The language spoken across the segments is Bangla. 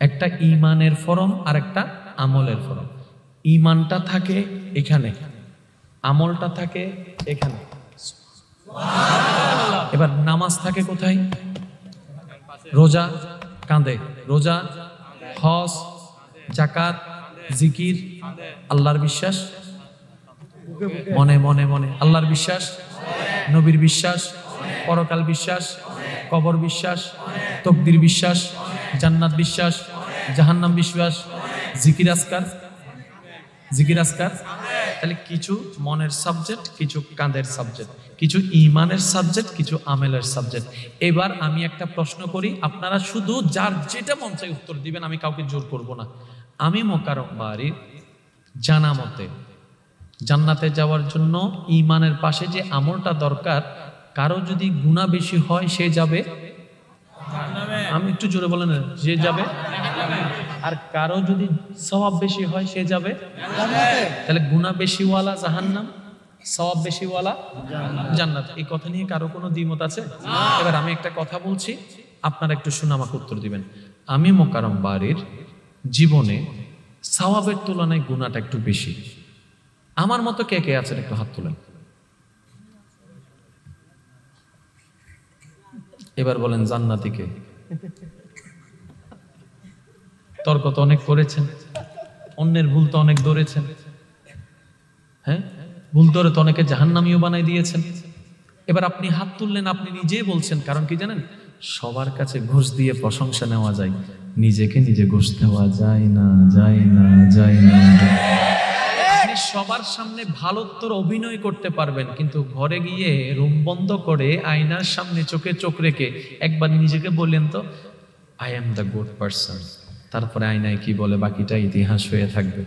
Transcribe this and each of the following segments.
একটা ইমানের ফরম আর একটা আমলের ফরম। ইমানটা থাকে এখানে, আমলটা থাকে এখানে। এবার নামাজ থাকে কোথায়? রোজা কাঁদে রোজা, হজ জাকাত জিকির, আল্লাহর বিশ্বাস? মনে মনে মনে। আল্লাহর বিশ্বাস? নবীর বিশ্বাস? পরকাল বিশ্বাস? কবর বিশ্বাস? তকদির বিশ্বাস? জান্নাত বিশ্বাস, জাহান্নাম বিশ্বাস, জিকির আসকার জিকির আসকার তাহলে কিছু মনের সাবজেক্ট কিছু কাঁধের সাবজেক্ট কিছু ইমানের সাবজেক্ট কিছু আমেলের সাবজেক্ট এবার আমি একটা প্রশ্ন করি, আপনারা শুধু যার যেটা মন চাই উত্তর দিবেন, আমি কাউকে জোর করব না। আমি মোকারম বাড়ির জানা মতে, জান্নাতে যাওয়ার জন্য ইমানের পাশে যে আমলটা দরকার, কারও যদি গুণা বেশি হয়, সে যাবে? আমি একটু জোরে বলেন, যে যাবে? আর কারও যদি স্বভাব বেশি হয়, সে যাবে? তাহলে গুণা বেশিওয়ালা জাহান্নাম, সওয়াব বেশিওয়ালা জান্নাত। এই কথা নিয়ে কারও কোনো দ্বিমত আছে? এবার আমি একটা কথা বলছি, আপনারা একটু শুনে আমাকে উত্তর দিবেন। আমি মোকারম বাড়ির জীবনে সওয়াবের তুলনায় গুণাটা একটু বেশি। আমার মতো কে কে আছেন? একটু হাত তুলেন। এবার বলেন জান্নাতিকে তর্ক তো অনেক করেছেন। অন্যের ভুল তো অনেক ধরেছেন। হ্যাঁ? ভুল ধরে তো অনেকে জাহান্নামিও বানাই দিয়েছেন। এবার আপনি হাত তুললেন, আপনি নিজেই বলছেন, কারণ কি জানেন? সবার কাছে ঘুষ দিয়ে প্রশংসা নেওয়া যায়। নিজেকে নিজে ঘুষ দেওয়া যায় না যায় না যায় না সবার সামনে ভালোত্তর অভিনয় করতে পারবেন, কিন্তু ঘরে গিয়ে রুম বন্ধ করে আয়নার সামনে চোখে চোখ রেখে একবার নিজেকে বললেন তো I am the good person তারপরে আয়নায় কি বলে, বাকিটা ইতিহাস হয়ে থাকবে।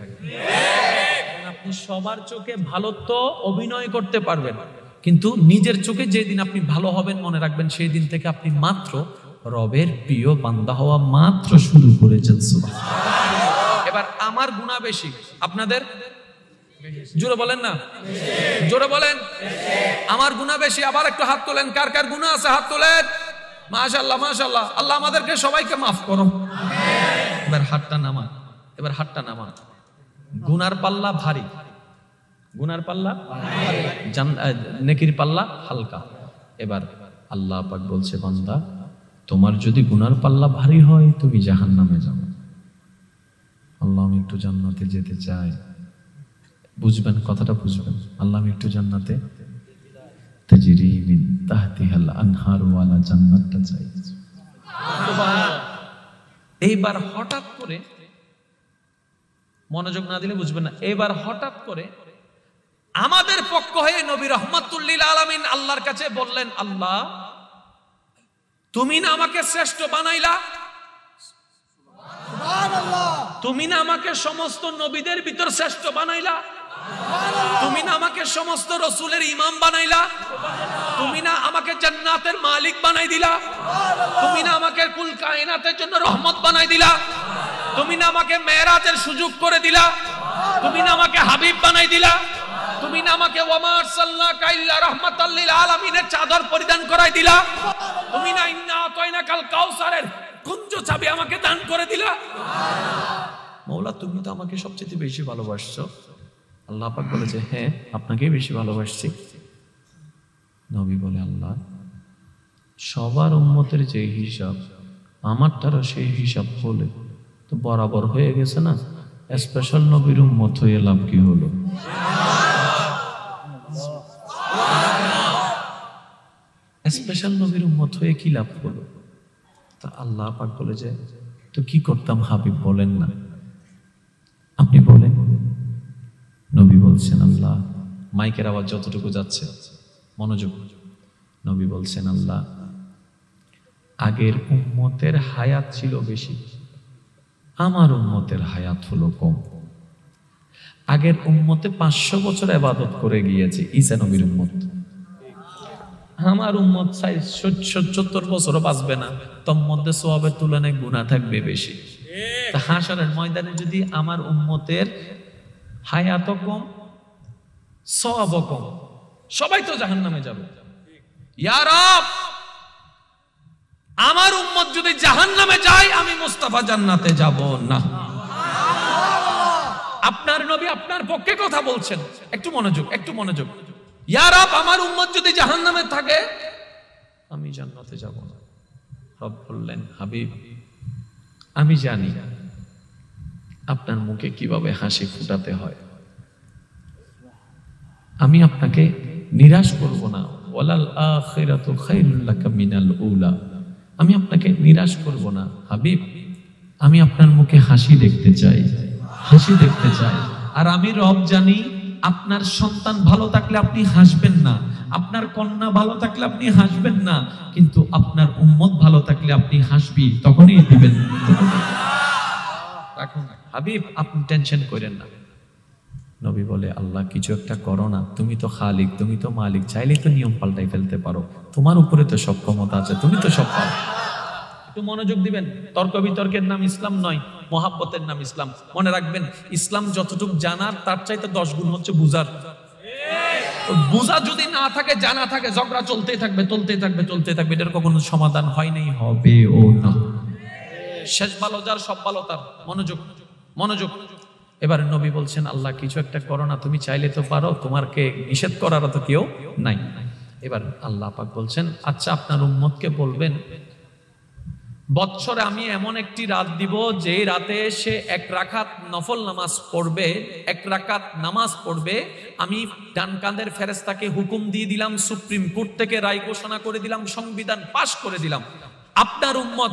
আপনি সবার চোখে ভালোত্ব অভিনয় করতে পারবেন, কিন্তু নিজের চোখে যেদিন আপনি ভালো হবেন মনে রাখবেন সেই দিন থেকে আপনি মাত্র রবের প্রিয় বান্দা হওয়া মাত্র শুরু করেছেন এবার আমার গুণা বেশি। আপনাদের জোরে বলেন না। জোরে বলেন। আমার গুণা বেশি, আবার একটু হাত তোলেন। কার কার গুণা আছে হাত তোলেন? মাশাল্লাহ মাশাল্লাহ আল্লাহ আমাদেরকে সবাইকে মাফ করো। এবার হাতটা নামা এবার হাতটা নামা গুনার পাল্লা ভারী। গুনার পাল্লা নেকির পাল্লা হালকা। এবার আল্লাহ পাক বলছে, বান্দা, তোমার যদি গুনার পাল্লা ভারী হয়, তুমি জাহান নামে যাও। আল্লাহ আমি একটু জান্নাতে যেতে চাই। বুঝবেন কথাটা বুঝবেন। আল্লাহ আমি একটু জান্নাতে তাজরি তাহতিহাল আনহার ওয়ালা জান্নাতটা চাই। এইবার হঠাৎ করে মনোযোগ না দিলে বুঝবেন না। এবার হঠাৎ করে আমাদের পক্ষ হয়ে নবী রহমতুল্লিল আলমিন আল্লাহর কাছে বললেন আল্লাহ তুমি না আমাকে শ্রেষ্ঠ বানাইলা? তুমি না আমাকে সমস্ত নবীদের ভিতর শ্রেষ্ঠ বানাইলা? তুমি না আমাকে সমস্ত রসুলের ইমাম বানাইলা? তুমি না আমাকে জান্নাতের মালিক বানাই দিলা? তুমি না আমাকে কুল কায়নাতের জন্য রহমত বানাই দিলা? তুমি না আমাকে মেয়েরাজের সুযোগ করে দিলা? তুমি না আমাকে হাবিব বানাই দিলা? তুমি না আমাকে ওমার সাল্লাহ কাইল্লা রহমাতাল্লিল আলামিনের চাদর পরিধান করাই দিলা? তুমি না ইন্না আতাইনা কাল কাউসারের কুঞ্জ চাবি আমাকে দান করে দিলা? মৌলা, তুমি তো আমাকে সবচেয়ে বেশি ভালোবাসছো। আল্লাহ পাক বলেছে হ্যাঁ আপনাকেই বেশি ভালোবাসছি। নবী বলে, আল্লাহ, সবার উম্মতের যে হিসাব, আমারটারও সেই হিসাব হলে তো বরাবর হয়ে গেছে না? স্পেশাল নবীর উম্মত হয়ে লাভ কি হলো? স্পেশাল নবীর উম্মত হয়ে কি লাভ হলো? তা আল্লাহ পাক বলে যে, তো কি করতাম হাবিব বলেন না? আপনি বলেন নবী বলছেন আল্লাহ, মাইকের আওয়াজ যতটুকু যাচ্ছে, মনোযোগ। নবী বলছেন আল্লাহ, আগের উম্মতের হায়াত ছিল বেশি, আমার উম্মতের হায়াত হলো কম। আগের উম্মতে পাঁচশো বছর আবাদত করে গিয়েছে ঈসা নবীর উম্মত। আমার উম্মত সত্তর বছরও বাঁচবে না, তোর মধ্যে সোয়াবের তুলনায় গুণা থাকবে বেশি। হাসারের ময়দানে যদি আমার উম্মতের হায়াত কম সব কম সবাই তো জাহান নামে যাবে আমার উম্মত যদি জাহান নামে যায়, আমি মুস্তাফা জান্নাতে যাব না। আপনার নবী আপনার পক্ষে কথা বলছেন। একটু মনোযোগ একটু মনোযোগ। ইয়ারাব আমার উম্মত যদি জাহান নামে থাকে, আমি জান্নাতে যাব না। রব বললেন, হাবিব, আমি জানি আপনার মুখে কীভাবে হাসি ফুটাতে হয়? আমি আপনাকে নিরাশ করব না। ওয়ালাল আখিরাতু খায়রুল লাকা মিনাল উলা। আমি আপনাকে নিরাশ করব না, হাবিব। আমি আপনার মুখে হাসি দেখতে চাই, হাসি দেখতে চাই। আর আমি রব জানি, আপনার সন্তান ভালো থাকলে আপনি হাসবেন না। আপনার কন্যা ভালো থাকলে আপনি হাসবেন না। কিন্তু আপনার উম্মত ভালো থাকলে আপনি হাসবি, তখনই দিবেন। হাবিব আপনি টেনশন করেন না। নবী বলে আল্লাহ কিছু একটা করো না। তুমি তো খালিক তুমি তো মালিক চাইলেই তো নিয়ম পাল্টাই ফেলতে পারো। তোমার উপরে তো সব ক্ষমতা আছে তুমি তো সব পারো। একটু মনোযোগ দিবেন। তর্ক বিতর্কের নাম ইসলাম নয় মহাব্বতের নাম ইসলাম। মনে রাখবেন ইসলাম যতটুকু জানার তার চাইতে দশ গুণ হচ্ছে বুঝার। বোঝা যদি না থাকে জানা থাকে ঝগড়া চলতেই থাকবে চলতেই থাকবে চলতেই থাকবে এটার কখনো সমাধান হয় নাই হবে ও না। শেষ ভালো, যার সব ভালো তার। মনোযোগ মনোযোগ। এবার নবী বলছেন, আল্লাহ, কিছু একটা করো না, তুমি চাইলে তো পারো, তোমারকে নিষেধ করার তো কেউ নাই। এবার আল্লাহ পাক বলছেন আচ্ছা আপনার উম্মতকে বলবেন, বৎসরে আমি এমন একটি রাত দিব যে রাতে সে এক রাকাত নফল নামাজ পড়বে, এক রাকাত নামাজ পড়বে, আমি ডান কাঁধের ফেরেস্তাকে হুকুম দিয়ে দিলাম, সুপ্রিম কোর্ট থেকে রায় ঘোষণা করে দিলাম, সংবিধান পাশ করে দিলাম। আপনার উম্মত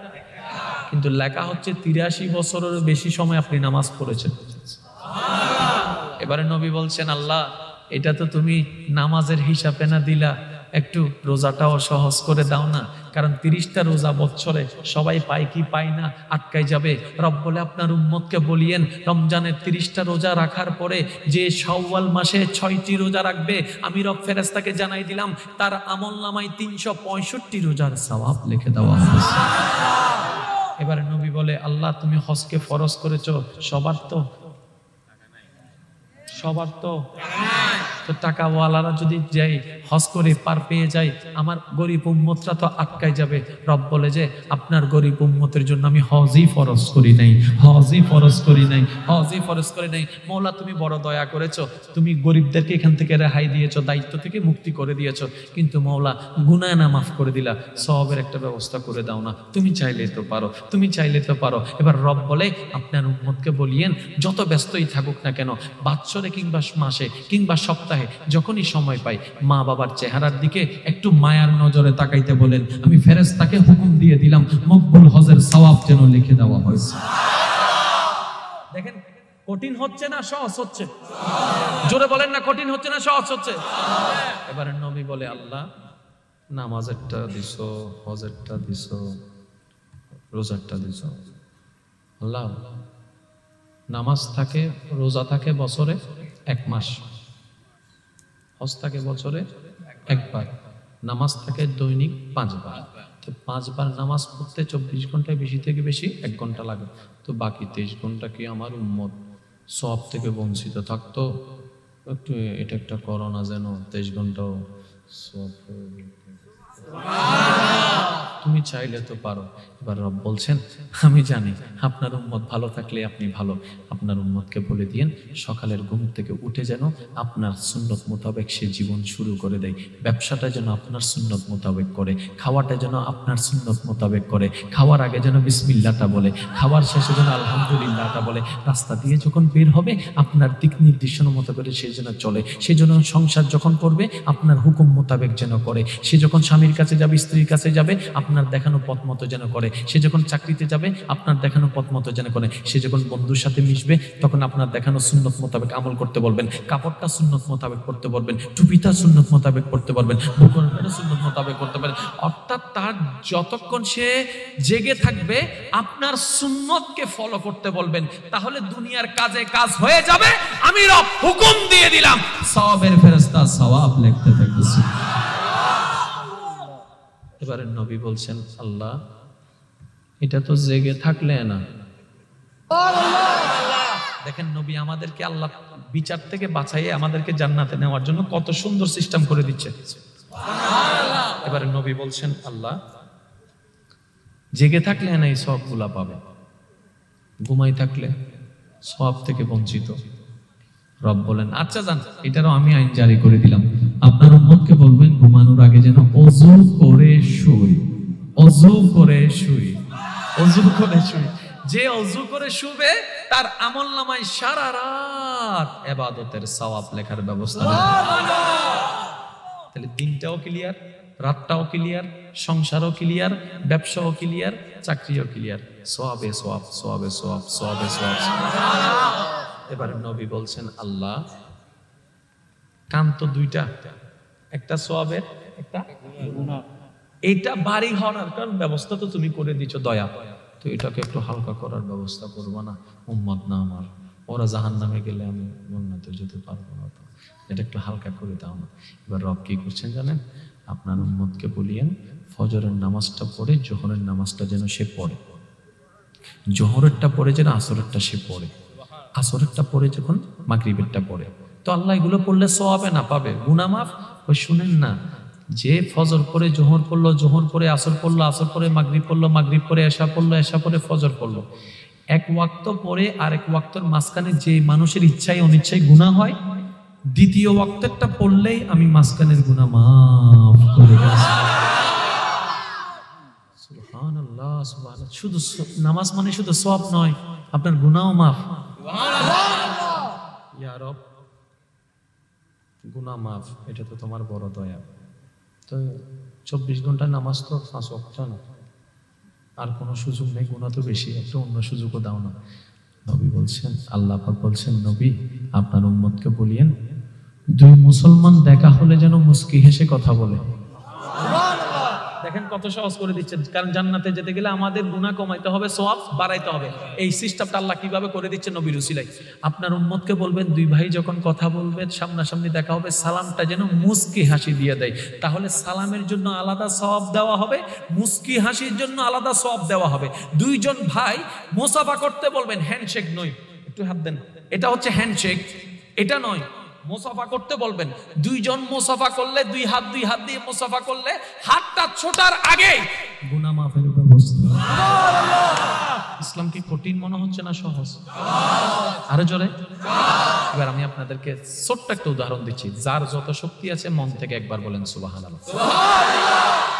কিন্তু লেখা হচ্ছে তিরাশি বছরের বেশি সময় আপনি নামাজ পড়েছেন। এবারে নবী বলছেন, আল্লাহ, এটা তো তুমি নামাজের হিসাবে না দিলা। একটু রোজাটাও সহজ করে দাও না। কারণ তিরিশটা রোজা বছরে সবাই পায় কি পায় না, আটকায় যাবে। রব বলে আপনার উম্মতকে বলিয়েন রমজানের তিরিশটা রোজা রাখার পরে যে সওয়াল মাসে ছয়টি রোজা রাখবে, আমি রব ফেরেস্তাকে জানাই দিলাম, তার আমল নামায় তিনশো পঁয়ষট্টি রোজার সওয়াব লিখে দেওয়া এবারে নবী বলে আল্লাহ তুমি হজকে ফরজ করেছ সবার তো? সবার তো। তো টাকাওয়ালারা যদি যাই, হজ করে পার পেয়ে যায় আমার গরিব উম্মতরা তো আটকায় যাবে। রব বলে যে, আপনার গরিব উম্মতের জন্য আমি হজই ফরজ করি নাই, হজই ফরজ করি নাই, হজই ফরজ করি নাই। মৌলা, তুমি বড় দয়া করেছ। তুমি গরিবদেরকে এখান থেকে রেহাই দিয়েছ, দায়িত্ব থেকে মুক্তি করে দিয়েছ। কিন্তু মৌলা, গুনায় না মাফ করে দিলা সবের একটা ব্যবস্থা করে দাও না। তুমি চাইলে তো পারো, তুমি চাইলে তো পারো। এবার রব বলে, আপনার উম্মতকে বলিয়েন, যত ব্যস্তই থাকুক না কেন, বাৎসরে কিংবা মাসে কিংবা সপ্তাহে যখনই সময় পাই, মা বাবার চেহারার দিকে একটু মায়ার নজরে তাকাইতে বলেন, আমি ফেরেস্তাকে হুকুম দিয়ে দিলাম, মকবুল হজের সওয়াব যেন লিখে দেওয়া হয়েছে। দেখেন, কঠিন হচ্ছে না, সহজ হচ্ছে। জোরে বলেন না, কঠিন হচ্ছে না, সহজ হচ্ছে। এবারে নবী বলে, আল্লাহ, নামাজেরটা দিছ, হজেরটা দিছ, রোজারটা দিছ। আল্লাহ নামাজ থাকে, রোজা থাকে বছরে এক মাস। হজ থাকে বছরে একবার, নামাজ থাকে দৈনিক পাঁচবার। তো পাঁচবার নামাজ পড়তে চব্বিশ ঘন্টায় বেশি থেকে বেশি এক ঘণ্টা লাগে। তো বাকি তেইশ ঘণ্টা কি আমার উম্মত? সব থেকে বঞ্চিত থাকতো। একটু এটা একটা করোনা যেন, তেইশ ঘন্টাও সব তুমি চাইলে তো পারো। এবার রব বলছেন, আমি জানি, আপনার উম্মত ভালো থাকলে আপনি ভালো। আপনার উম্মতকে বলে দিয়েন, সকালের ঘুম থেকে উঠে যেন আপনার সুন্নত মোতাবেক সে জীবন শুরু করে দেয়। ব্যবসাটা যেন আপনার সুন্নত মোতাবেক করে, খাওয়াটা যেন আপনার সুন্নত মোতাবেক করে। খাওয়ার আগে যেন বিসমিল্লাটা বলে, খাওয়ার শেষে যেন আলহামদুলিল্লাহটা বলে। রাস্তা দিয়ে যখন বের হবে, আপনার দিক নির্দেশনা মতো করে সে যেন চলে। সে যেন সংসার যখন করবে, আপনার হুকুম মোতাবেক যেন করে। সে যখন স্বামীর কাছে যাবে, স্ত্রীর কাছে যাবে, আপনার আপনার দেখানো পথ মতো যেন করে। সে যখন চাকরিতে যাবে, আপনার দেখানো পথ মতো যেন করে। সে যখন বন্ধুর সাথে মিশবে, তখন আপনার দেখানো সুন্নত মোতাবেক আমল করতে বলবেন, কাপড়টা সুন্নত মোতাবেক করতে বলবেন, টুপিটা সুন্নত মোতাবেক করতে পারবেন বুকরটা সুন্নত মোতাবেক করতে পারেন অর্থাৎ তার যতক্ষণ সে জেগে থাকবে, আপনার সুন্নতকে ফলো করতে বলবেন। তাহলে দুনিয়ার কাজে কাজ হয়ে যাবে, আমি রব হুকুম দিয়ে দিলাম। সওয়াবের ফেরেশতা সওয়াব লিখতে থাকতেছি এবারে নবী বলছেন, আল্লাহ, এটা তো জেগে থাকলে না। দেখেন নবী আমাদেরকে আল্লাহ বিচার থেকে বাঁচাইয়ে আমাদেরকে জান্নাতে নেওয়ার জন্য কত সুন্দর সিস্টেম করে দিচ্ছে। এবারে নবী বলছেন, আল্লাহ, জেগে থাকলে না এই সবগুলা পাবে। ঘুমাই থাকলে সব থেকে বঞ্চিত। রব বলেন আচ্ছা জান, এটারও আমি আইন জারি করে দিলাম। আপনার উম্মতকে বলবেন আগে যেন অজু করে শুই। অজু করে শুই। অজু করে শুই। যে অজু করে শুবে, তার আমল নামায় সারা রাত এবাদতের সওয়াব লেখার ব্যবস্থা তাহলে দিনটাও ক্লিয়ার রাতটাও ক্লিয়ার সংসারও ক্লিয়ার ব্যবসাও ক্লিয়ার চাকরিও ক্লিয়ার সোয়াবে সোয়াব সোয়াবে সোয়াব সোয়াবে সোয়াব এবারে নবী বলছেন, আল্লাহ, কান তো দুইটা, একটা সোয়াবের একটা? এইটা বাড়ি হওয়ার কারণ ব্যবস্থা তো তুমি করে দিচ্ছ দয়া। তো এটাকে একটু হালকা করার ব্যবস্থা করব না। উম্মত না আমার। ওরা জাহান নামে গেলে আমি তো যেতে পারব না তো। এটা একটু হালকা করে দাও না। এবার রব কি করছেন জানেন? আপনার উম্মতকে বলিয়েন, ফজরের নামাজটা পড়ে, জোহরের নামাজটা যেন সে পড়ে। জোহরেরটা পড়ে যেন আসরেরটা সে পড়ে। আসরেরটা পড়ে যখন মাগরিবেরটা পড়ে। তো আল্লাহ এগুলো পড়লে সওয়াবে না, পাবে। গুনামাফ ওই শুনেন না যে ফজর পরে জোহর পড়ল জোহর পরে আসর পড়ল আসর পরে মাগরিব পড়ল মাগরিব পরে এশা পড়ল এশা পরে ফজর পড়ল। এক ওয়াক্ত পরে আর এক ওয়াক্তর মাঝখানে যে মানুষের ইচ্ছায় অনিচ্ছায় গুণা হয় দ্বিতীয় ওয়াক্তেরটা পড়লেই আমি মাঝখানের গুণা মাফ করে। শুধু নামাজ মানে শুধু সব নয় আপনার গুনাও মাফ। রব মাফ এটা তো তোমার বড় দয়া। তো চব্বিশ ঘণ্টা নামাজ তো পাঁচ জানো আর কোনো সুযোগ নেই গুণা তো বেশি, একটা অন্য সুযোগও দাও না। নবী বলছেন, আল্লাহ বলছেন, নবী, আপনার উম্মতকে বলিয়েন, দুই মুসলমান দেখা হলে যেন মুস্কি হেসে কথা বলে। দেখেন কত সহজ করে দিচ্ছেন। কারণ জান্নাতে যেতে গেলে আমাদের গুনাহ কমাইতে হবে, সওয়াব বাড়াইতে হবে। এই সিস্টেমটা আল্লাহ কীভাবে করে দিচ্ছে নবীর উসিলাই আপনার উম্মতকে বলবেন, দুই ভাই যখন কথা বলবেন, সামনাসামনি দেখা হবে, সালামটা যেন মুস্কি হাসি দিয়ে দেয়। তাহলে সালামের জন্য আলাদা সওয়াব দেওয়া হবে, মুস্কি হাসির জন্য আলাদা সওয়াব দেওয়া হবে। দুইজন ভাই মোসাফা করতে বলবেন, হ্যান্ডশেক নয় একটু হাত দেন। এটা হচ্ছে হ্যান্ডশেক, এটা নয়। মোসাফা করতে বলবেন। দুইজন মোসাফা করলে, দুই হাত দুই হাত দিয়ে মোসাফা করলে, হাতটা ছোটার আগে গুনাহ মাফের ব্যবস্থা। ইসলাম কি কঠিন মনে হচ্ছে না সহজ? আরও জোরে? এবার আমি আপনাদেরকে ছোট্ট একটা উদাহরণ দিচ্ছি। যার যত শক্তি আছে, মন থেকে একবার বলেন সুবাহান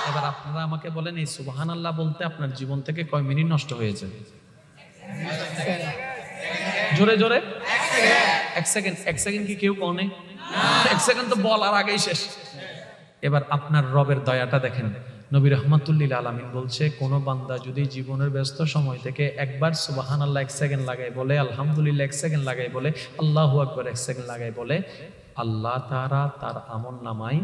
এবার আপনারা আমাকে বলেন, এই সুবাহান আল্লাহ বলতে আপনার জীবন থেকে কয় মিনিট নষ্ট হয়েছে? জোরে জোরে? এক সেকেন্ড এক সেকেন্ড কি কেউ কনে এক সেকেন্ড তো বলার আগেই শেষ। এবার আপনার রবের দয়াটা দেখেন। নবী রহমাতুল্লিল আলমিন বলছে, কোন বান্দা যদি জীবনের ব্যস্ত সময় থেকে একবার সুবাহান আল্লাহ এক সেকেন্ড লাগাই বলে, আলহামদুলিল্লাহ এক সেকেন্ড লাগাই বলে, আল্লাহু আকবর এক সেকেন্ড লাগাই বলে, আল্লাহ তারা তার আমল নামাই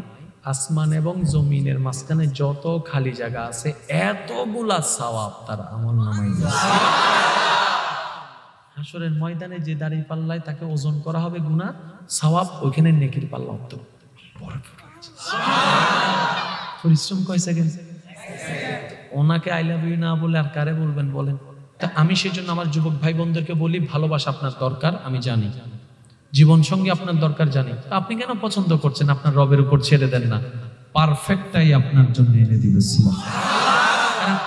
আসমান এবং জমিনের মাঝখানে যত খালি জায়গা আছে, এতগুলা সওয়াব তার আমল নামাই হাসরের ময়দানে যে দাড়ি পাল্লায় তাকে ওজন করা হবে গুনা সওয়াব ওইখানে নেকির পাল্লা উঠতে। পরিশ্রম কয় সেকেন্ড? ওনাকে আই লাভ ইউ না বলে আর কারে বলবেন বলেন? তা আমি সেই জন্য আমার যুবক ভাই বোনদেরকে বলি, ভালোবাসা আপনার দরকার, আমি জানি। জীবন সঙ্গে আপনার দরকার, জানি। আপনি কেন পছন্দ করছেন? আপনার রবের উপর ছেড়ে দেন না। পারফেক্টটাই আপনার জন্য এনে দিবে, সুবহানাল্লাহ।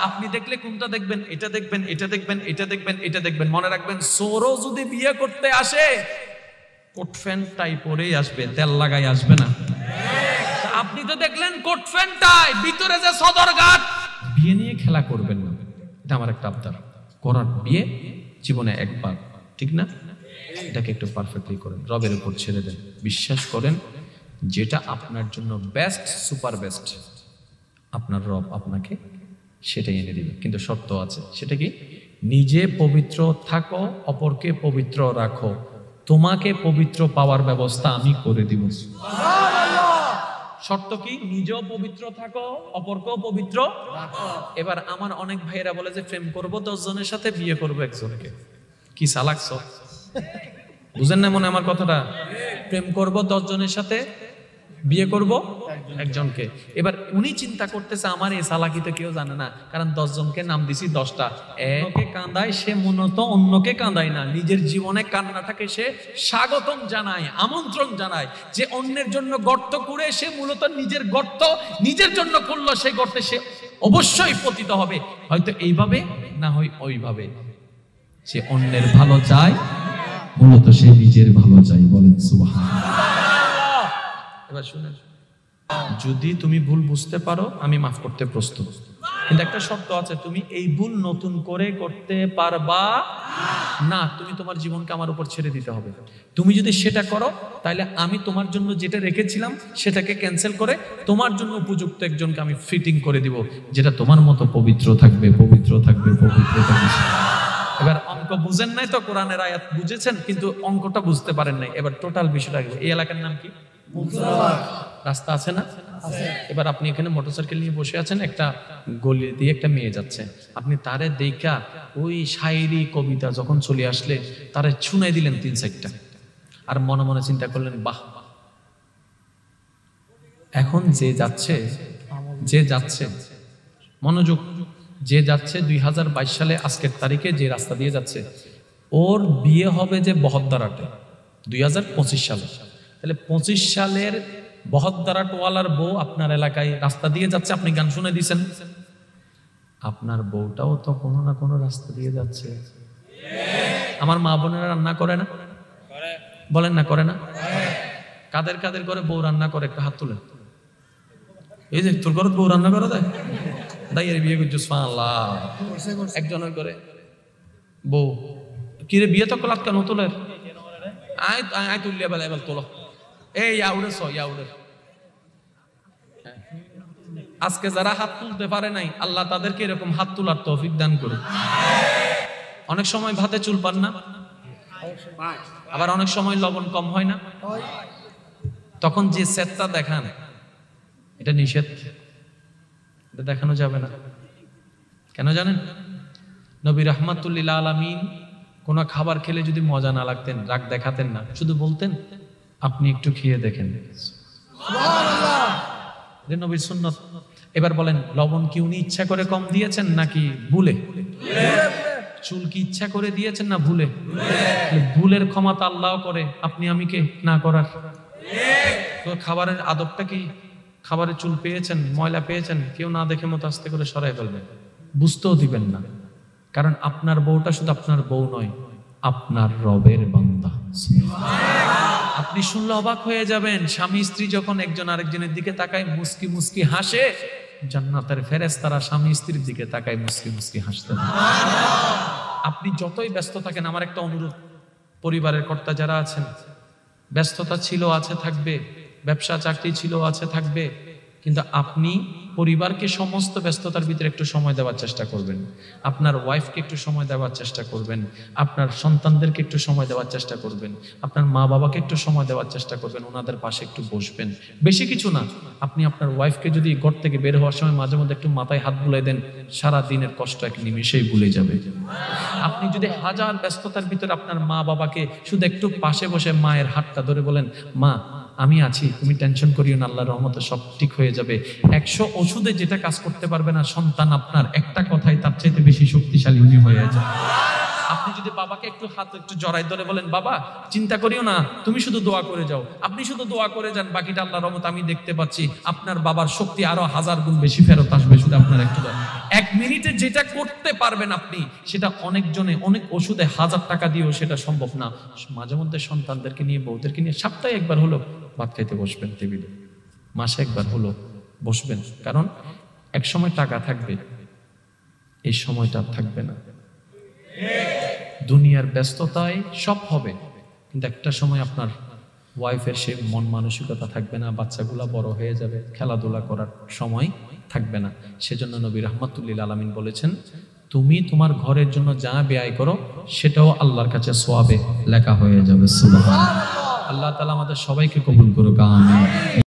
আপনি দেখলে কোনটা দেখবেন, এটা দেখবেন এটা দেখবেন এটা দেখবেন এটা দেখবেন। মনে রাখবেন সোরও যদি বিয়ে করতে আসে, কোট ফ্যান্ট টাই পরেই আসবে, তেল লাগাই আসবে না। আপনি তো দেখলেন কোট ফ্যান্ট টাই ভিতরে যে সদর ঘাট। বিয়ে নিয়ে খেলা করবেন না। এটা আমার একটা আবদার। করার বিয়ে জীবনে একবার, ঠিক না? এটাকে একটু পারফেক্টলি করেন। রবের উপর ছেড়ে দেন। বিশ্বাস করেন, যেটা আপনার জন্য বেস্ট সুপার বেস্ট আপনার রব আপনাকে সেটাই এনে দিবে। কিন্তু শর্ত আছে, সেটা কি? নিজে পবিত্র থাকো, অপরকে পবিত্র রাখো। তোমাকে পবিত্র পাওয়ার ব্যবস্থা আমি করে দিব। শর্ত কি? নিজেও পবিত্র থাকো, অপরকেও পবিত্র এবার আমার অনেক ভাইয়েরা বলে যে, প্রেম করব দশ জনের সাথে, বিয়ে করব একজনকে। কি সালাকছ বুঝেন না মনে আমার কথাটা? প্রেম করব দশ জনের সাথে বিয়ে করব? একজনকে। এবার উনি চিন্তা করতেছে আমার এই সালাকিতে কেউ জানে না কারণ দশ জনকে নাম দিছি দশটা। একে কাঁদায় সে মূলত অন্যকে কাঁদায় না। নিজের জীবনে কান্নাটাকে সে স্বাগতম জানায় আমন্ত্রণ জানায় যে অন্যের জন্য গর্ত করে সে মূলত নিজের গর্ত নিজের জন্য করল সেই গর্তে সে অবশ্যই পতিত হবে। হয়তো এইভাবে না হয় ওইভাবে। সে অন্যের ভালো চায় মূলত সে নিজের ভালো চাই বলেন সুবহান এবার শুনেন। যদি তুমি ভুল বুঝতে পারো, আমি মাফ করতে প্রস্তুত। কিন্তু একটা শর্ত আছে, তুমি এই ভুল নতুন করে করতে পারবা না, তুমি তোমার জীবনকে আমার উপর ছেড়ে দিতে হবে। তুমি যদি সেটা করো, তাহলে আমি তোমার জন্য যেটা রেখেছিলাম, সেটাকে ক্যান্সেল করে তোমার জন্য উপযুক্ত একজনকে আমি ফিটিং করে দিব, যেটা তোমার মতো পবিত্র থাকবে পবিত্র থাকবে পবিত্র থাকবে। এবার অঙ্ক বুঝেন নাই তো, কোরআনের আয়াত বুঝেছেন, কিন্তু অঙ্কটা বুঝতে পারেন নাই। এবার টোটাল বিষয়টা এই এলাকার নাম কি? রাস্তা আছে না? এবার আপনি এখানে মোটরসাইকেল নিয়ে বসে আছেন একটা গলি দিয়ে একটা মেয়ে যাচ্ছে। আপনি তারে দেখা ওই শায়েরি কবিতা যখন চলে আসলে তারে ছুনাই দিলেন তিন সাইডটা আর মনে মনে চিন্তা করলেন বাহ! এখন যে যাচ্ছে যে যাচ্ছে মনোযোগ যে যাচ্ছে দুই হাজার বাইশ সালে আজকের তারিখে যে রাস্তা দিয়ে যাচ্ছে ওর বিয়ে হবে যে বহদ্দারাটে দুই হাজার পঁচিশ সালে। তাহলে পঁচিশ সালের বহদ্দারাটওয়ালার বউ আপনার এলাকায় রাস্তা দিয়ে যাচ্ছে, আপনি গান শুনে দিছেন আপনার বউটাও তো কোনো না কোনো রাস্তা দিয়ে যাচ্ছে। আমার মা বোনেরা রান্না করে না? বলেন না, করে না? কাদের কাদের করে বউ রান্না করে? একটা হাত তুলে এই যে, তোর ঘরে বউ রান্না করে দেয়? দাইয়ের বিয়ে করছিস আল্লাহ একজনের করে। বউ, কিরে, বিয়ে তো কলাত কেন তোলে আয় আয় আয়, তুললে বেলা এবার তোলো। এই ইয়াউডে আজকে যারা হাত তুলতে পারে নাই, আল্লাহ তাদেরকে এরকম হাত তোলার তৌফিক দান করে অনেক সময় ভাতে চুল পান না? আবার অনেক সময় লবণ কম হয় না? তখন যে সেটটা দেখান, এটা নিষেধ। এটা দেখানো যাবে না। কেন জানেন? নবী রহমাতুল্লিল আলমিন কোনো খাবার খেলে যদি মজা না লাগতেন, রাগ দেখাতেন না। শুধু বলতেন আপনি একটু খেয়ে দেখেন। এবার বলেন, লবণ কি উনি ইচ্ছা করে কম দিয়েছেন নাকি ভুলে? চুল কি ইচ্ছা করে দিয়েছেন না ভুলে? ভুলের ক্ষমা তো আল্লাহ করে, আপনি আমি কে? না করার। তো খাবারের আদবটা কি? খাবারের চুল পেয়েছেন, ময়লা পেয়েছেন, কেউ না দেখে মতো আস্তে করে সরাই ফেলবেন বুঝতেও দিবেন না। কারণ আপনার বউটা শুধু আপনার বউ নয়, আপনার রবের বান্দা। আপনি শুনলে অবাক হয়ে যাবেন, স্বামী স্ত্রী যখন একজন আরেকজনের দিকে তাকায়, মুস্কি মুস্কি হাসে, জান্নাতের ফেরেস তারা স্বামী স্ত্রীর দিকে তাকায়, মুস্কি মুস্কি হাসতেন আপনি যতই ব্যস্ত থাকেন, আমার একটা অনুরোধ, পরিবারের কর্তা যারা আছেন, ব্যস্ততা ছিল, আছে থাকবে, ব্যবসা, চাকরি ছিল, আছে থাকবে, কিন্তু আপনি পরিবারকে সমস্ত ব্যস্ততার ভিতরে একটু সময় দেওয়ার চেষ্টা করবেন। আপনার ওয়াইফকে একটু সময় দেওয়ার চেষ্টা করবেন। আপনার সন্তানদেরকে একটু সময় দেওয়ার চেষ্টা করবেন। আপনার মা বাবাকে একটু সময় দেওয়ার চেষ্টা করবেন। ওনাদের পাশে একটু বসবেন। বেশি কিছু না, আপনি আপনার ওয়াইফকে যদি ঘর থেকে বের হওয়ার সময় মাঝে মধ্যে একটু মাথায় হাত বুলাই দেন, সারা দিনের কষ্ট এক নিমেষেই ভুলে যাবে। আপনি যদি হাজার ব্যস্ততার ভিতরে আপনার মা বাবাকে শুধু একটু পাশে বসে মায়ের হাতটা ধরে বলেন, মা আমি আছি, তুমি টেনশন করিও না, আল্লাহর রহমতে সব ঠিক হয়ে যাবে। একশো ওষুধে যেটা কাজ করতে পারবে না সন্তান আপনার, একটা কথাই তার চাইতে বেশি শক্তিশালী উনি হয়ে যায় আপনি যদি বাবাকে একটু হাত একটু জড়াই ধরে বলেন, বাবা, চিন্তা করিও না, তুমি শুধু দোয়া করে যাও। আপনি শুধু দোয়া করে যান, বাকিটা আল্লাহর রহমত আমি দেখতে পাচ্ছি, আপনার বাবার শক্তি আরও হাজার গুণ বেশি ফেরত আসবে শুধু আপনার একটু এক মিনিটে যেটা করতে পারবেন আপনি, সেটা অনেক জনে অনেক ওষুধে হাজার টাকা দিয়েও সেটা সম্ভব না। মাঝে মধ্যে সন্তানদেরকে নিয়ে, বউদেরকে নিয়ে, সপ্তাহে একবার হলো ভাত খাইতে বসবেন টেবিলে। মাসে একবার হলো বসবেন, কারণ এক সময় টাকা থাকবে, এই সময়টা থাকবে না। দুনিয়ার ব্যস্ততায় সব হবে, কিন্তু একটা সময় আপনার ওয়াইফের সে মন মানসিকতা থাকবে না, বাচ্চাগুলা বড় হয়ে যাবে, খেলাধুলা করার সময় থাকবে না। সেজন্য নবী রহমতুল্লিল আলমিন বলেছেন, তুমি তোমার ঘরের জন্য যা ব্যয় করো, সেটাও আল্লাহর কাছে সোয়াবে লেখা হয়ে যাবে সুবহান আল্লাহ তালা আমাদের সবাইকে কবুল করুক আমিন।